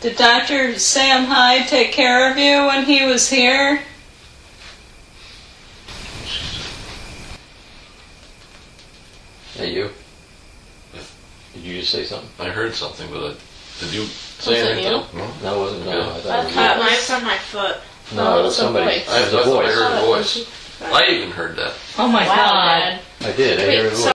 Did Dr. Sam Hyde take care of you when he was here? Hey, you. Did you just say something? I heard something, but I, did you say it anything? you? No. No, it wasn't. No, Yeah. I thought it was you. on my foot. No, it was somebody. I, was thought I heard a voice. Oh, I even heard that. Oh my Wow, God. Dad. I did. I heard a voice. so